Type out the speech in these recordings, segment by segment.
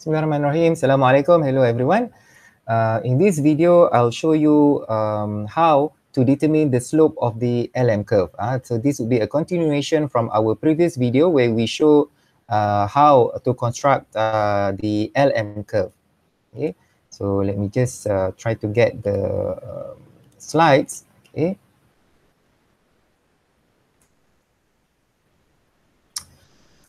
Bismillahirrahmanirrahim. Assalamualaikum. Hello everyone. Uh, in this video, I'll show you um, how to determine the slope of the LM curve. Uh, so this will be a continuation from our previous video where we show uh, how to construct uh, the LM curve. Okay, so let me just uh, try to get the uh, slides. Okay.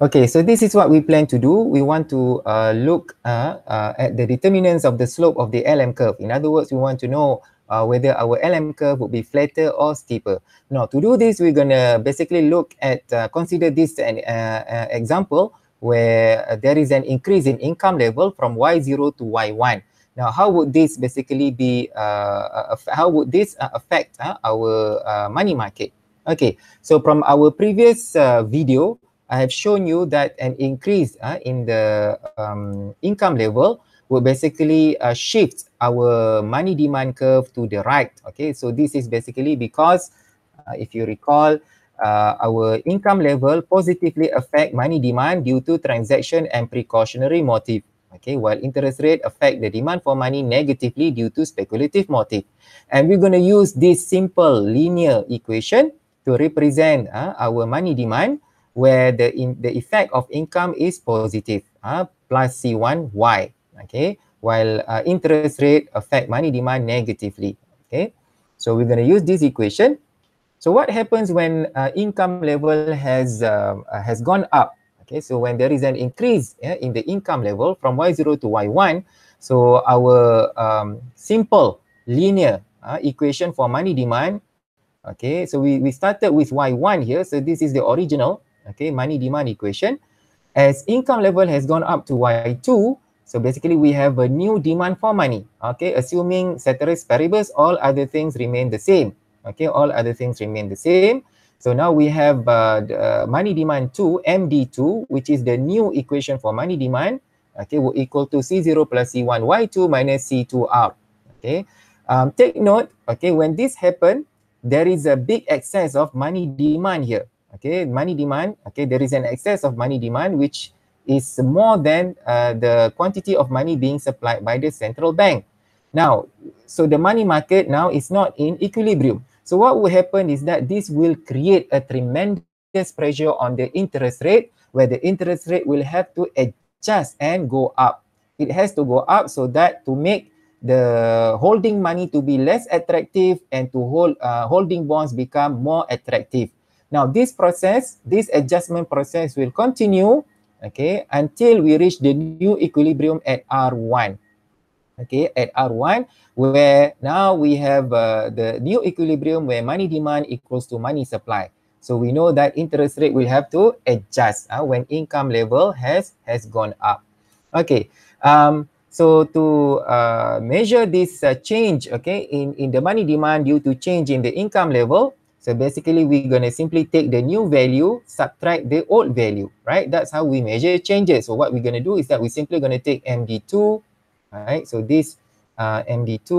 Okay, so this is what we plan to do. We want to uh, look uh, uh, at the determinants of the slope of the LM curve. In other words, we want to know uh, whether our LM curve would be flatter or steeper. Now, to do this, we're going to basically look at, uh, consider this an uh, example where there is an increase in income level from Y0 to Y1. Now, how would this basically be, how would this affect our money market? Okay, so from our previous video, I have shown you that an increase uh, in the um, income level will basically uh, shift our money demand curve to the right. Okay, so this is basically because uh, if you recall, uh, our income level positively affect money demand due to transaction and precautionary motive. Okay, while interest rate affect the demand for money negatively due to speculative motive. And we're going to use this simple linear equation to represent uh, our money demand where the in the effect of income is positive uh, plus C1y okay? While uh, interest rate affect money demand negatively okay? So we're going to use this equation. So what happens when uh, income level has uh, has gone up okay? So when there is an increase yeah, in the income level from y0 to y1 so our um, simple linear uh, equation for money demand okay? So we, we started with y1 here. So this is the original okay, money demand equation. As income level has gone up to Y2, so basically we have a new demand for money, okay, assuming ceteris paribus, all other things remain the same, okay, all other things remain the same. So now we have uh, the uh, money demand 2, MD2, which is the new equation for money demand, okay, will equal to C0 plus C1 Y2 minus C2R, okay. Um, take note, okay, when this happen, there is a big excess of money demand here, okay money demand okay there is an excess of money demand which is more than uh, the quantity of money being supplied by the central bank. Now so the money market now is not in equilibrium. So what will happen is that this will create a tremendous pressure on the interest rate where the interest rate will have to adjust and go up. It has to go up so that to make the holding money to be less attractive and to hold uh, holding bonds become more attractive Now, this process, this adjustment process will continue, okay, until we reach the new equilibrium at R1. Okay, at R1, where now we have uh, the new equilibrium where money demand equals to money supply. So we know that interest rate will have to adjust uh, when income level has has gone up. Okay, um, so to uh, measure this uh, change, okay, in in the money demand due to change in the income level, So basically, we're going to simply take the new value, subtract the old value, right? That's how we measure changes. So what we're going to do is that we're simply going to take MD2, right? So this uh, MD2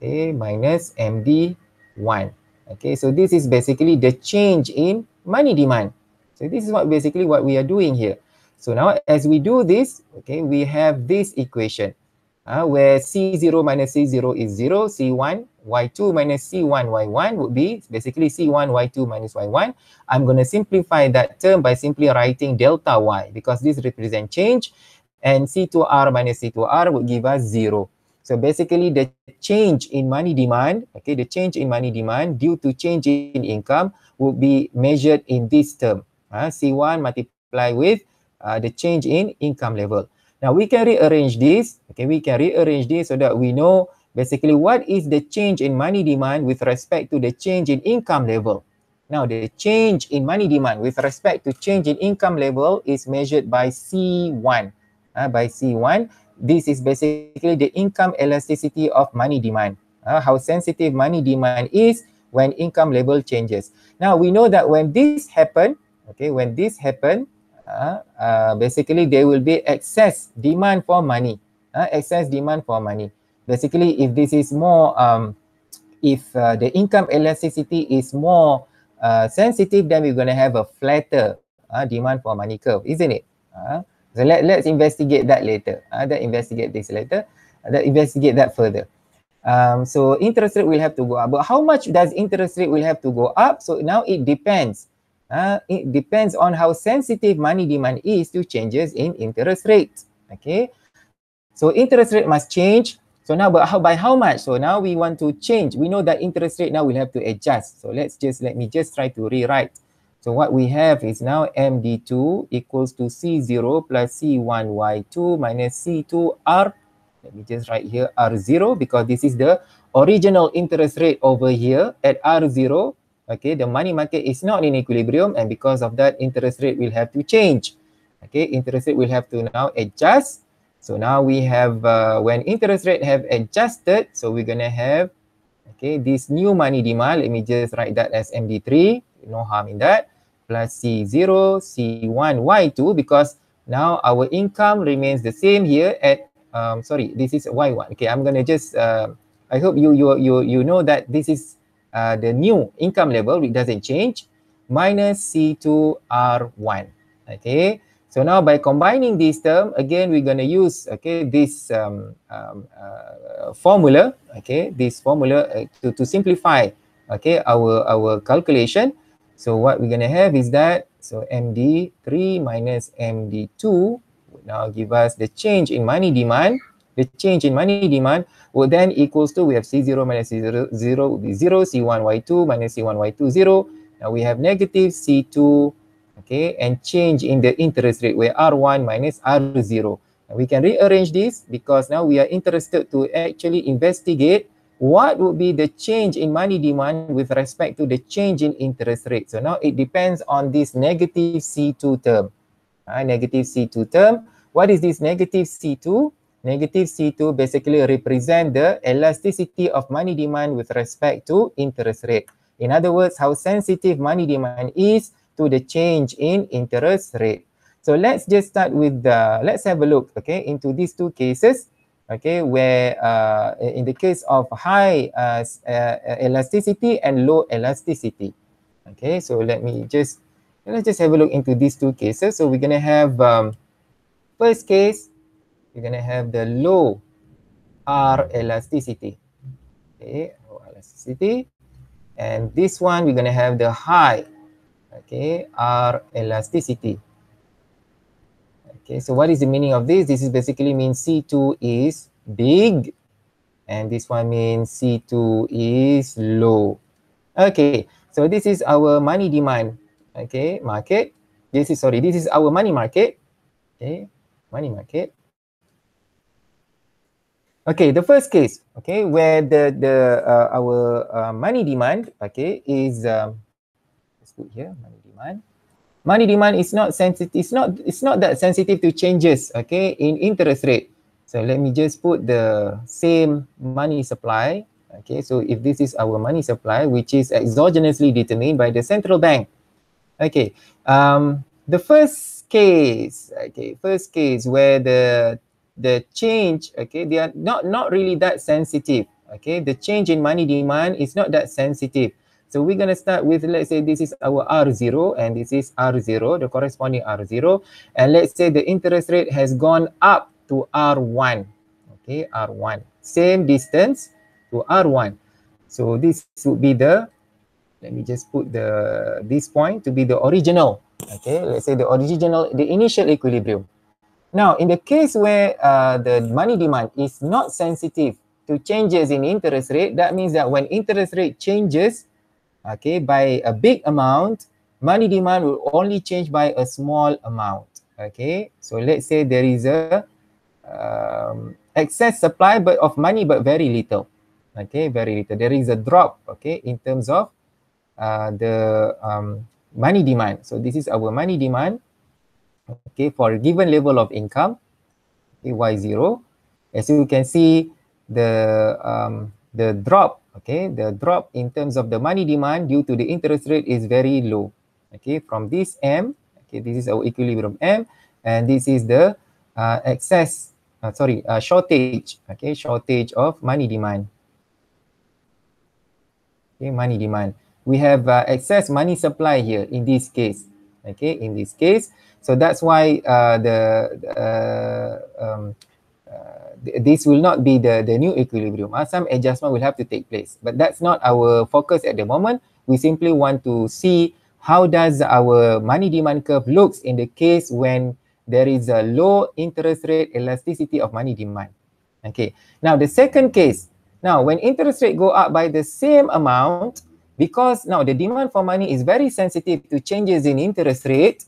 okay, minus MD1. Okay, so this is basically the change in money demand. So this is what basically what we are doing here. So now as we do this, okay, we have this equation uh, where C0 minus C0 is 0, C1 y2 minus c1 y1 would be basically c1 y2 minus y1. I'm going to simplify that term by simply writing delta y because this represents change and c2r minus c2r would give us 0. So basically the change in money demand, okay, the change in money demand due to change in income would be measured in this term. Uh, C1 multiply with uh, the change in income level. Now we can rearrange this, okay, we can rearrange this so that we know basically what is the change in money demand with respect to the change in income level. Now, the change in money demand with respect to change in income level is measured by C1. Uh, by C1, this is basically the income elasticity of money demand. Uh, how sensitive money demand is when income level changes. Now, we know that when this happen, okay, when this happen, uh, basically there will be excess demand for money. Uh, excess demand for money basically if this is more um, if uh, the income elasticity is more uh, sensitive then we're going to have a flatter uh, demand for money curve isn't it uh, So let, let's investigate that later. Uh, that investigate this later. Uh, that investigate that further. Um, so interest rate will have to go up. But how much does interest rate will have to go up? So now it depends. Uh, it depends on how sensitive money demand is to changes in interest rate. Okay. So interest rate must change. So now but how, by how much? So now we want to change. We know that interest rate now will have to adjust. So let's just, let me just try to rewrite. So what we have is now MD2 equals to C0 plus C1Y2 minus C2R. Let me just write here R0 because this is the original interest rate over here at R0. Okay, the money market is not in equilibrium and because of that, interest rate will have to change. Okay, interest rate will have to now adjust. So now we have, uh, when interest rate have adjusted, so we're going to have, okay, this new money demand. Let me just write that as MD3 no harm in that, plus C0, C1, Y2, because now our income remains the same here at, um, sorry, this is Y1. Okay, I'm going to just, uh, I hope you, you, you, you know that this is uh, the new income level, it doesn't change, minus C2R1. Okay, so now by combining this term, again, we're going to use, okay, this um, um, uh, formula, okay, this formula uh, to, to simplify, okay, our, our calculation. So what we're going to have is that, so MD3 minus MD2 would now give us the change in money demand. The change in money demand will then equals to, we have C0 minus C0, 0 would be 0, C1Y2 minus C1Y2, 0. Now we have negative C2, okay, and change in the interest rate where R1 minus R0. And we can rearrange this because now we are interested to actually investigate what would be the change in money demand with respect to the change in interest rate? So now it depends on this negative C2 term. Uh, negative C2 term. What is this negative C2? Negative C2 basically represent the elasticity of money demand with respect to interest rate. In other words, how sensitive money demand is to the change in interest rate. So let's just start with the, let's have a look, okay, into these two cases okay, where uh, in the case of high uh, uh, elasticity and low elasticity. Okay, so let me just, let's just have a look into these two cases. So we're going to have, um, first case, we're going to have the low R elasticity. Okay, low elasticity. And this one, we're going to have the high, okay, R elasticity. Okay, so what is the meaning of this? This is basically means C2 is big and this one means C2 is low. Okay, so this is our money demand, okay, market. This is, sorry, this is our money market, okay, money market. Okay, the first case, okay, where the, the uh, our uh, money demand, okay, is, um, let's put here, money demand. Money demand is not sensitive it's not it's not that sensitive to changes okay in interest rate. So let me just put the same money supply okay so if this is our money supply which is exogenously determined by the central bank. Okay um the first case okay first case where the the change okay they are not not really that sensitive okay the change in money demand is not that sensitive so we're going to start with, let's say this is our R0 and this is R0, the corresponding R0. And let's say the interest rate has gone up to R1. Okay, R1. Same distance to R1. So this would be the, let me just put the this point to be the original. Okay, let's say the original, the initial equilibrium. Now, in the case where uh, the money demand is not sensitive to changes in interest rate, that means that when interest rate changes, okay, by a big amount, money demand will only change by a small amount. Okay, so let's say there is a um, excess supply but of money but very little. Okay, very little. There is a drop. Okay, in terms of uh, the um, money demand. So this is our money demand. Okay, for a given level of income, okay, y zero. As you can see, the um, the drop okay the drop in terms of the money demand due to the interest rate is very low okay from this m okay this is our equilibrium m and this is the uh, excess uh, sorry uh, shortage okay shortage of money demand okay money demand we have uh, excess money supply here in this case okay, in this case. So that's why uh, the uh, um, uh, this will not be the, the new equilibrium. Uh, some adjustment will have to take place. But that's not our focus at the moment. We simply want to see how does our money demand curve looks in the case when there is a low interest rate elasticity of money demand. Okay. Now the second case, now when interest rate go up by the same amount, because now the demand for money is very sensitive to changes in interest rate,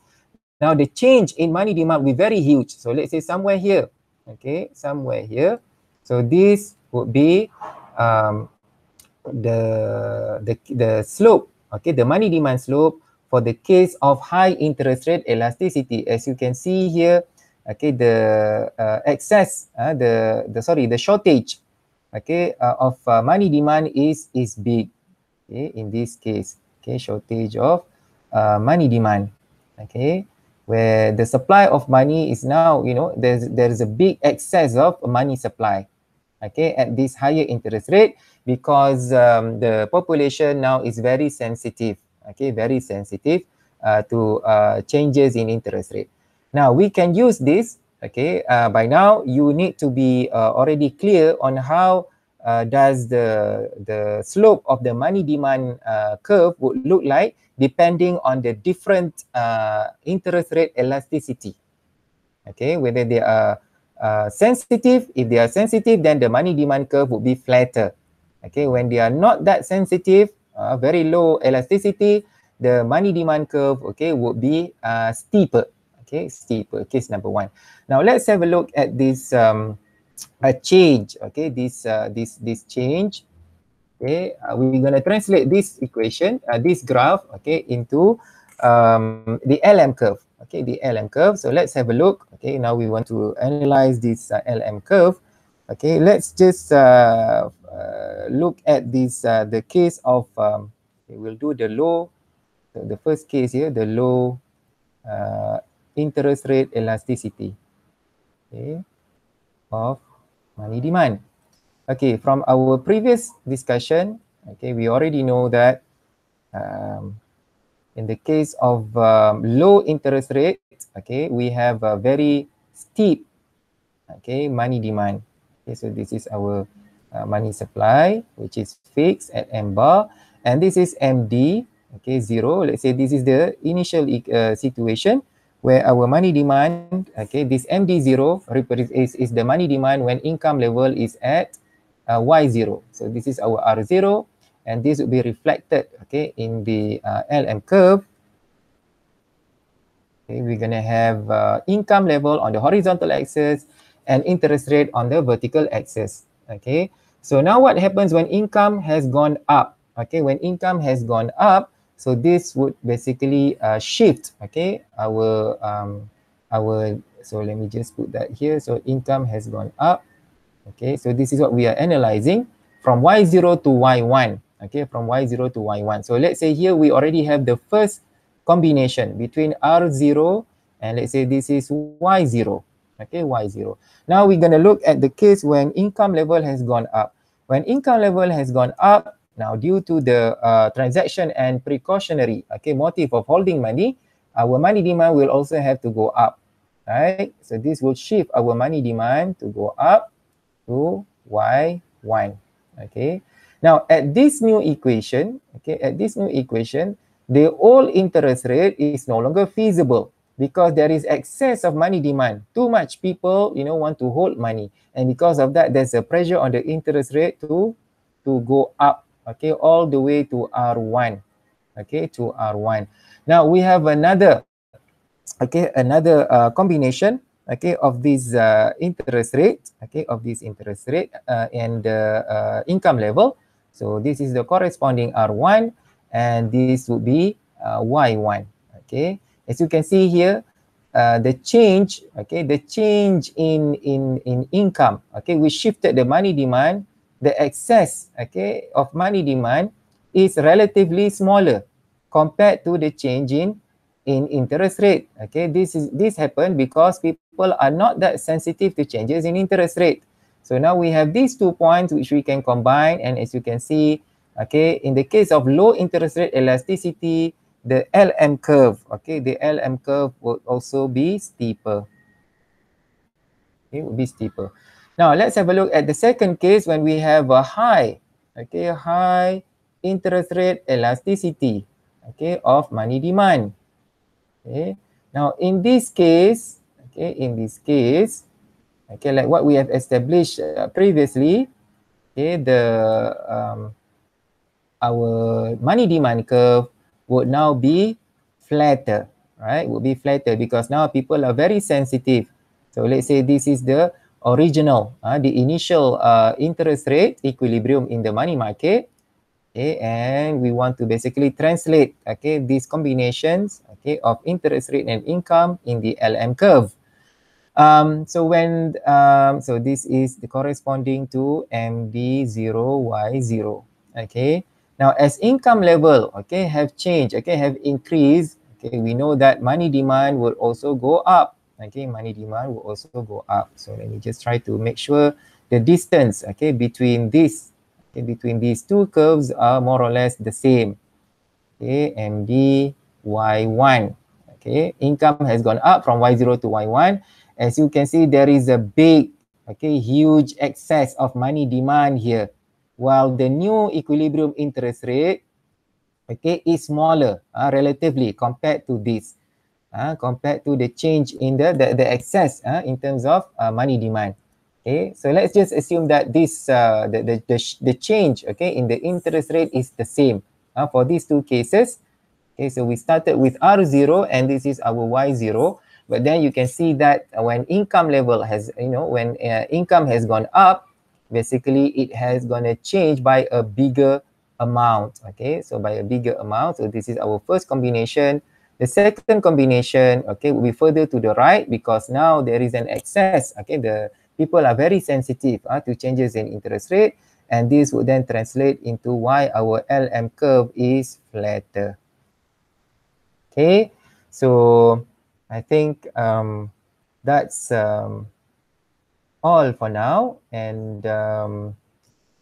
now the change in money demand will be very huge. So let's say somewhere here, okay, somewhere here. So this would be um, the, the, the slope, okay, the money demand slope for the case of high interest rate elasticity. As you can see here, okay, the uh, excess, uh, the, the, sorry, the shortage, okay, uh, of uh, money demand is, is big, okay, in this case, okay, shortage of uh, money demand, okay where the supply of money is now, you know, there's there is a big excess of money supply, okay, at this higher interest rate because um, the population now is very sensitive, okay, very sensitive uh, to uh, changes in interest rate. Now we can use this, okay. Uh, by now you need to be uh, already clear on how uh, does the the slope of the money demand uh, curve would look like depending on the different uh, interest rate elasticity. Okay, whether they are uh, sensitive, if they are sensitive, then the money demand curve would be flatter. Okay, when they are not that sensitive, uh, very low elasticity, the money demand curve, okay, would be uh, steeper. Okay, steeper, case number one. Now let's have a look at this um, a change, okay, this, uh, this, this change okay? Uh, we're going to translate this equation uh, this graph okay into um, the LM curve okay? The LM curve. So let's have a look okay? Now we want to analyze this uh, LM curve okay? Let's just uh, uh, look at this uh, the case of um, we'll do the low. The, the first case here the low interest rate elasticity okay of money demand Okay, from our previous discussion, okay, we already know that um, in the case of um, low interest rate, okay, we have a very steep, okay, money demand. Okay, so this is our uh, money supply, which is fixed at M bar, and this is MD, okay, zero. Let's say this is the initial uh, situation where our money demand, okay, this MD0 is, is the money demand when income level is at uh, y0. So this is our r0 and this will be reflected okay in the uh, LM curve. Okay, we're going to have uh, income level on the horizontal axis and interest rate on the vertical axis. Okay, so now what happens when income has gone up? Okay, when income has gone up, so this would basically uh, shift. Okay, our um, our so let me just put that here. So income has gone up Okay, so this is what we are analyzing from y0 to y1. Okay, from y0 to y1. So let's say here we already have the first combination between r0 and let's say this is y0. Okay, y0. Now we're going to look at the case when income level has gone up. When income level has gone up, now due to the uh, transaction and precautionary okay, motive of holding money, our money demand will also have to go up. Right? So this will shift our money demand to go up to y1. Okay. Now, at this new equation, okay, at this new equation, the old interest rate is no longer feasible because there is excess of money demand. Too much people, you know, want to hold money. And because of that, there's a pressure on the interest rate to, to go up, okay, all the way to R1, okay, to R1. Now, we have another, okay, another uh, combination okay of this uh, interest rate okay of this interest rate uh, and uh, income level. So this is the corresponding r1 and this would be uh, y1 okay. As you can see here uh, the change okay the change in in in income okay we shifted the money demand. The excess okay of money demand is relatively smaller compared to the change in in interest rate okay this is this happened because people are not that sensitive to changes in interest rate so now we have these two points which we can combine and as you can see okay in the case of low interest rate elasticity the LM curve, okay, the LM curve will also be steeper. It will be steeper. Now, let's have a look at the second case when we have a high, okay, high interest rate elasticity, okay, of money demand. Okay. Now, in this case, okay, in this case, okay, like what we have established uh, previously, okay, the um, our money demand curve would now be flatter, right? Would be flatter because now people are very sensitive. So let's say this is the original, uh, the initial uh, interest rate equilibrium in the money market. Okay, and we want to basically translate okay these combinations okay of interest rate and income in the LM curve. Um, so when um, so this is the corresponding to MD0Y0. Okay. Now as income level okay have changed okay have increased okay we know that money demand will also go up okay money demand will also go up so let me just try to make sure the distance okay between this between these two curves are more or less the same. Okay MD Y1 okay income has gone up from Y0 to Y1 as you can see, there is a big, okay, huge excess of money demand here, while the new equilibrium interest rate, okay, is smaller uh, relatively compared to this, uh, compared to the change in the, the, the excess uh, in terms of uh, money demand. Okay, so let's just assume that this, uh, the, the, the, the change, okay, in the interest rate is the same uh, for these two cases. Okay, so we started with R0 and this is our Y0. But then you can see that when income level has, you know, when uh, income has gone up, basically it has gonna change by a bigger amount. Okay, so by a bigger amount. So this is our first combination. The second combination, okay, will be further to the right because now there is an excess. Okay, the people are very sensitive uh, to changes in interest rate, and this would then translate into why our LM curve is flatter. Okay, so I think um, that's um, all for now, and um,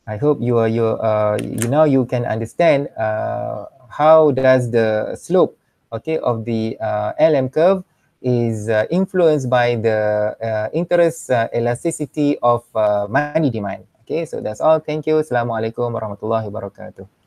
I hope you are you uh, you know you can understand uh, how does the slope okay of the uh, LM curve is uh, influenced by the uh, interest uh, elasticity of uh, money demand. Okay, so that's all. Thank you. Assalamualaikum warahmatullahi wabarakatuh.